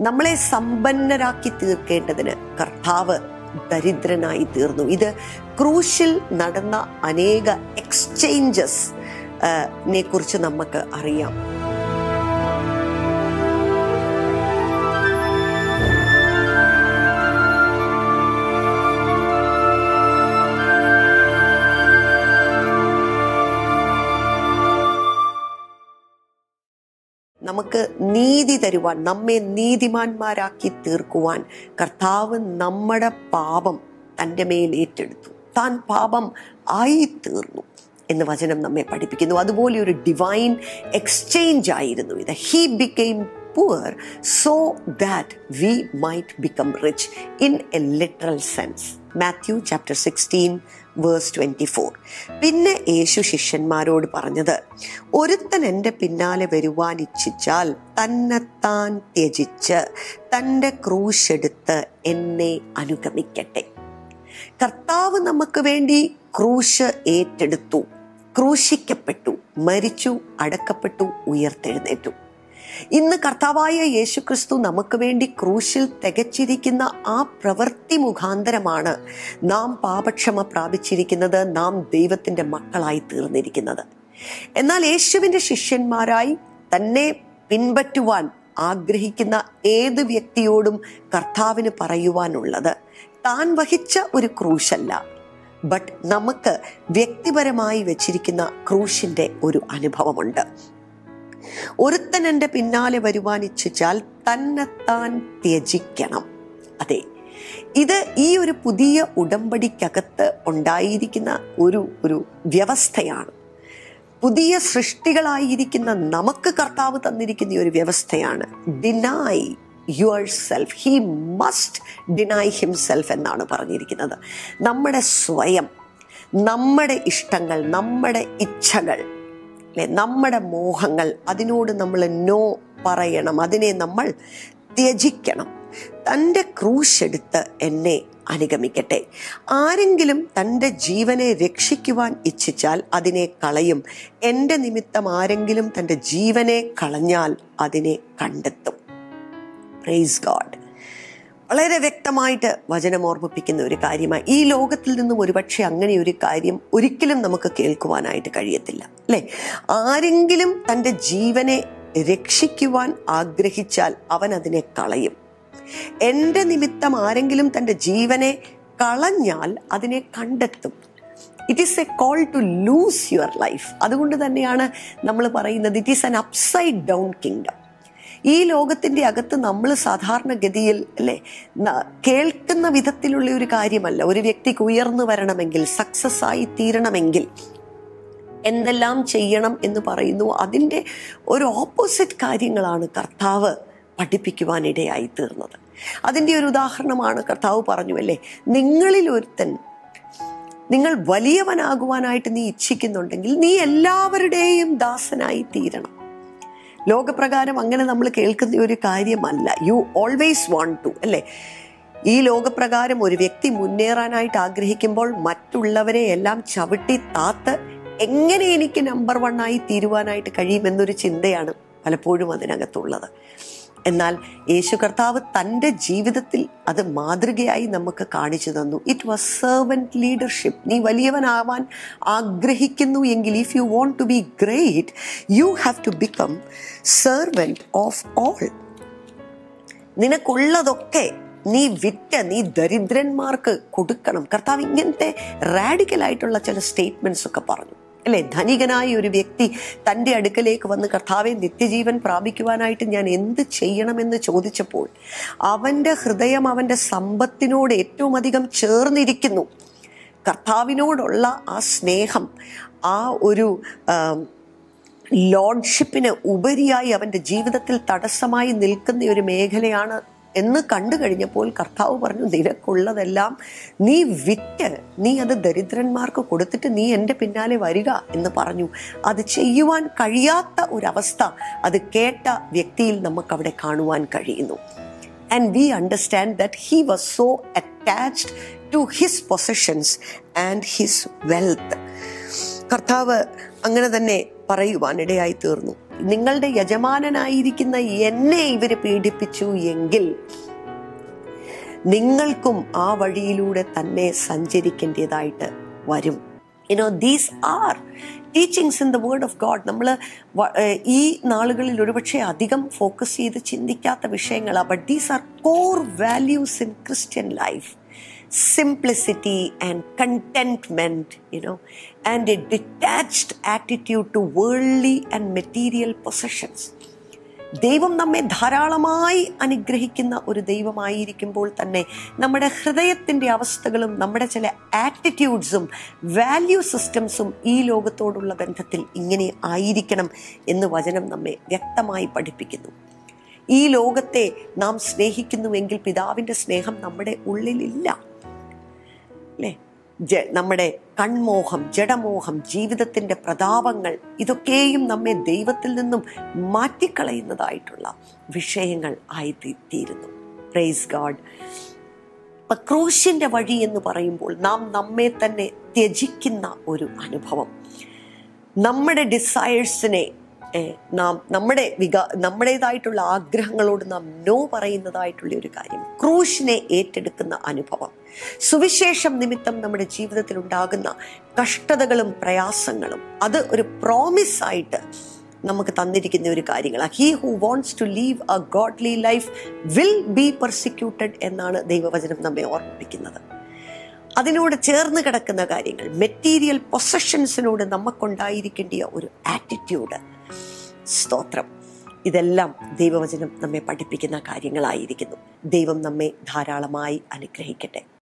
നമ്മളെ സമ്പന്നരാക്കി തീർക്കേണ്ടതിന് കർത്താവ് ദരിദ്രനായി തീർന്നു. ഇത് ക്രൂശിൽ നടന്ന അനേക എക്സ്ചേഞ്ചസ് നെ കുറിച്ച് നമുക്ക് അറിയാം. നമുക്ക് നീതി തരുവാൻ നമ്മെ നീതിമാന്മാരാക്കി തീർക്കുവാൻ കർത്താവ് നമ്മുടെ പാപം തന്റെ മേൽ ഏറ്റെടുത്തു. താൻ പാപം ആയി തീർന്നു എന്ന് വചനം നമ്മെ പഠിപ്പിക്കുന്നു. അതുപോലെ ഒരു ഡിവൈൻ എക്സ്ചേഞ്ച് ആയിരുന്നു ഇത്. He became poor so that we might become rich in a literal sense. Matthew chapter sixteen verse twenty four പിന്നെ യേശു ശിഷ്യന്മാരോട് പറഞ്ഞത് ഒരുത്തൻ എന്റെ പിന്നാലെ വരുവാൻ ഇച്ഛിച്ചാൽ തന്നെത്താൻ ത്യജിച്ച് തന്റെ ക്രൂശെടുത്ത് എന്നെ അനുഗമിക്കട്ടെ. കർത്താവ് നമുക്ക് വേണ്ടി ക്രൂശ് ഏറ്റെടുത്തു ക്രൂശിക്കപ്പെട്ടു മരിച്ചു അടക്കപ്പെട്ടു ഉയർത്തെഴുന്നേറ്റു. ഇന്ന് കർത്താവായ യേശു ക്രിസ്തു നമുക്ക് വേണ്ടി ക്രൂശിൽ തികച്ചിരിക്കുന്ന ആ പ്രവൃത്തി മുഖാന്തരമാണ് നാം പാപക്ഷമ പ്രാപിച്ചിരിക്കുന്നത് നാം ദൈവത്തിന്റെ മക്കളായി തീർന്നിരിക്കുന്നത്. എന്നാൽ യേശുവിന്റെ ശിഷ്യന്മാരായി തന്നെ പിൻപറ്റുവാൻ ആഗ്രഹിക്കുന്ന ഏത് വ്യക്തിയോടും കർത്താവിന് പറയുവാനുള്ളത് താൻ വഹിച്ച ഒരു ക്രൂശല്ല ബട്ട് നമുക്ക് വ്യക്തിപരമായി വെച്ചിരിക്കുന്ന ക്രൂശിന്റെ ഒരു അനുഭവമുണ്ട്. ഒരുത്തൻ എന്റെ പിന്നാലെ വരുവാൻ ഇച്ഛിച്ചാൽ തന്നെത്താൻ ത്യജിക്കണം. അതെ ഇത് ഈ ഒരു പുതിയ ഉടമ്പടിക്കകത്ത് ഉണ്ടായിരിക്കുന്ന ഒരു ഒരു വ്യവസ്ഥയാണ്. പുതിയ സൃഷ്ടികളായിരിക്കുന്ന നമുക്ക് കർത്താവ് തന്നിരിക്കുന്ന ഒരു വ്യവസ്ഥയാണ്. Deny yourself he must deny himself എന്നാണ് പറഞ്ഞിരിക്കുന്നത്. നമ്മുടെ സ്വയം നമ്മുടെ ഇഷ്ടങ്ങൾ നമ്മുടെ ഇച്ഛകൾ നമ്മുടെ മോഹങ്ങൾ അതിനോട് നമ്മൾ നോ പറയണം അതിനെ നമ്മൾ ത്യജിക്കണം. തന്റെ ക്രൂശെടുത്ത് എന്നെ അനുഗമിക്കട്ടെ. ആരെങ്കിലും തന്റെ ജീവനെ രക്ഷിക്കുവാൻ ഇച്ഛിച്ചാൽ അതിനെ കളയും. എന്റെ നിമിത്തം ആരെങ്കിലും തന്റെ ജീവനെ കളഞ്ഞാൽ അതിനെ കണ്ടെത്തും. പ്രൈസ് ഗാഡ് വളരെ വ്യക്തമായിട്ട് വചനം ഓർമ്മിപ്പിക്കുന്ന ഒരു കാര്യമായി. ഈ ലോകത്തിൽ നിന്നും ഒരുപക്ഷെ അങ്ങനെ ഒരു കാര്യം ഒരിക്കലും നമുക്ക് കേൾക്കുവാനായിട്ട് കഴിയത്തില്ല അല്ലെ? ആരെങ്കിലും തന്റെ ജീവനെ രക്ഷിക്കുവാൻ ആഗ്രഹിച്ചാൽ അവൻ അതിനെ കളയും. എന്റെ നിമിത്തം ആരെങ്കിലും തന്റെ ജീവനെ കളഞ്ഞാൽ അതിനെ കണ്ടെത്തും. It is a call to lose your life അതുകൊണ്ട് തന്നെയാണ് നമ്മൾ പറയുന്നത് it is an upside down kingdom ഈ ലോകത്തിന്റെ അകത്ത് നമ്മൾ സാധാരണഗതിയിൽ അല്ലേ കേൾക്കുന്ന വിധത്തിലുള്ള ഒരു കാര്യമല്ല. ഒരു വ്യക്തിക്ക് ഉയർന്നു വരണമെങ്കിൽ സക്സസ് ആയി തീരണമെങ്കിൽ എന്തെല്ലാം ചെയ്യണം എന്ന് പറയുന്നു അതിന്റെ ഒരു ഓപ്പോസിറ്റ് കാര്യങ്ങളാണ് കർത്താവ് പഠിപ്പിക്കുവാനിടയായി തീർന്നത്. അതിന്റെ ഒരു ഉദാഹരണമാണ് കർത്താവ് പറഞ്ഞു അല്ലേ? നിങ്ങളിൽ ഒരുത്തൻ നിങ്ങൾ വലിയവനാകുവാനായിട്ട് നീ ഇച്ഛിക്കുന്നുണ്ടെങ്കിൽ നീ എല്ലാവരുടെയും ദാസനായി തീരണം. ലോകപ്രകാരം അങ്ങനെ നമ്മൾ കേൾക്കുന്ന ഒരു കാര്യമല്ല. യു ഓൾവേസ് വാണ്ട് ടു അല്ലേ? ഈ ലോകപ്രകാരം ഒരു വ്യക്തി മുന്നേറാനായിട്ട് ആഗ്രഹിക്കുമ്പോൾ മറ്റുള്ളവരെ എല്ലാം ചവിട്ടി താത്ത് എങ്ങനെ എനിക്ക് നമ്പർ വണ്ണായി തീരുവാനായിട്ട് കഴിയുമെന്നൊരു ചിന്തയാണ് പലപ്പോഴും അതിനകത്തുള്ളത്. എന്നാൽ യേശു കർത്താവ് തന്റെ ജീവിതത്തിൽ അത് മാതൃകയായി നമുക്ക് കാണിച്ചു തന്നു. ഇറ്റ് വാസ് സെർവന്റ് ലീഡർഷിപ്പ് നീ വലിയവനാവാൻ ആഗ്രഹിക്കുന്നു എങ്കിൽ if you want to be great you have to become servant of all നിനക്കുള്ളതൊക്കെ നീ വിറ്റ നീ ദരിദ്രന്മാർക്ക് കൊടുക്കണം. കർത്താവ് ഇങ്ങനത്തെ റാഡിക്കലായിട്ടുള്ള ചില സ്റ്റേറ്റ്മെന്റ്സ് ഒക്കെ പറഞ്ഞു. അല്ലെ ധനികനായ ഒരു വ്യക്തി തന്റെ അടുക്കലേക്ക് വന്ന് കർത്താവെ നിത്യജീവൻ പ്രാപിക്കുവാനായിട്ട് ഞാൻ എന്ത് ചെയ്യണമെന്ന് ചോദിച്ചപ്പോൾ അവന്റെ ഹൃദയം അവന്റെ സമ്പത്തിനോട് ഏറ്റവും അധികം ചേർന്നിരിക്കുന്നു. കർത്താവിനോടുള്ള ആ സ്നേഹം ആ ഒരു ലോഡ്ഷിപ്പിന് ഉപരിയായി അവന്റെ ജീവിതത്തിൽ തടസ്സമായി നിൽക്കുന്ന ഒരു മേഖലയാണ് എന്ന് കണ്ടു കഴിഞ്ഞപ്പോൾ കർത്താവ് പറഞ്ഞു നിനക്കുള്ളതെല്ലാം നീ വിറ്റ് നീ അത് ദരിദ്രന്മാർക്ക് കൊടുത്തിട്ട് നീ എന്റെ പിന്നാലെ വരിക എന്ന് പറഞ്ഞു. അത് ചെയ്യുവാൻ കഴിയാത്ത ഒരവസ്ഥ അത് കേട്ട വ്യക്തിയിൽ നമുക്കവിടെ കാണുവാൻ കഴിയുന്നു. And we understand that he was so attached to his possessions and his wealth കർത്താവ് അങ്ങനെ തന്നെ പറയുവാൻ ഇടയായി തീർന്നു. നിങ്ങളുടെ യജമാനനായിരിക്കുന്ന എന്നെ ഇവർ പീഡിപ്പിച്ചു എങ്കിൽ നിങ്ങൾക്കും ആ വഴിയിലൂടെ തന്നെ സഞ്ചരിക്കേണ്ടതായിട്ട് വരും. You know these are teachings in the word of God നമ്മൾ ഈ നാളുകളിൽ ഒരുപക്ഷെ അധികം ഫോക്കസ് ചെയ്ത് ചിന്തിക്കാത്ത വിഷയങ്ങളാണ് but these are core values in Christian life simplicity and contentment, you know, and a detached attitude to worldly and material possessions. ദൈവം നമ്മെ ധാരാളമായി അനുഗ്രഹിക്കുന്ന ഒരു ദൈവമായിരിക്കുമ്പോൾ തന്നെ നമ്മുടെ ഹൃദയത്തിന്റെ അവസ്ഥകളും നമ്മുടെ ചില ആറ്റിറ്റ്യൂഡ്സും വാല്യൂ സിസ്റ്റംസും ഈ ലോകത്തോടുള്ള ബന്ധത്തിൽ ഇങ്ങനെ ആയിരിക്കണം എന്ന് വചനം നമ്മെ വ്യക്തമായി പഠിപ്പിക്കുന്നു ഈ ലോകത്തെ നാം സ്നേഹിക്കുന്നുവെങ്കിൽ പിതാവിന്റെ സ്നേഹം നമ്മുടെ ഉള്ളിലില്ല അല്ലേ? ജ നമ്മുടെ കൺമോഹം ജഡമോഹം ജീവിതത്തിന്റെ പ്രതാപങ്ങൾ ഇതൊക്കെയും നമ്മെ ദൈവത്തിൽ നിന്നും മാറ്റിക്കളയുന്നതായിട്ടുള്ള വിഷയങ്ങൾ ആയി തീരുന്നു. പ്രൈസ് ഗാഡ് ഇപ്പം ക്രൂശിന്റെ വഴി എന്ന് പറയുമ്പോൾ നാം നമ്മെ തന്നെ ത്യജിക്കുന്ന ഒരു അനുഭവം. നമ്മുടെ ഡിസയേഴ്സിനെ നാം നമ്മുടെ വികാ നമ്മുടേതായിട്ടുള്ള ആഗ്രഹങ്ങളോട് നാം നോ പറയുന്നതായിട്ടുള്ള ഒരു കാര്യം. ക്രൂശിനെ ഏറ്റെടുക്കുന്ന അനുഭവം. സുവിശേഷം നിമിത്തം നമ്മുടെ ജീവിതത്തിൽ ഉണ്ടാകുന്ന കഷ്ടതകളും പ്രയാസങ്ങളും അത് ഒരു പ്രോമിസ് ആയിട്ട് നമുക്ക് തന്നിരിക്കുന്ന ഒരു കാര്യങ്ങളാണ് he who wants to leave a godly life will be persecuted എന്നാണ് ദൈവവചനം നമ്മെ ഓർമ്മിപ്പിക്കുന്നത്. അതിനോട് ചേർന്ന് കിടക്കുന്ന കാര്യങ്ങൾ മെറ്റീരിയൽ പൊസഷൻസിനോട് നമുക്കുണ്ടായിരിക്കേണ്ട ഒരു ആറ്റിറ്റ്യൂഡ് സ്തോത്രം. ഇതെല്ലാം ദൈവവചനം നമ്മെ പഠിപ്പിക്കുന്ന കാര്യങ്ങളായിരിക്കുന്നു. ദൈവം നമ്മെ ധാരാളമായി അനുഗ്രഹിക്കട്ടെ.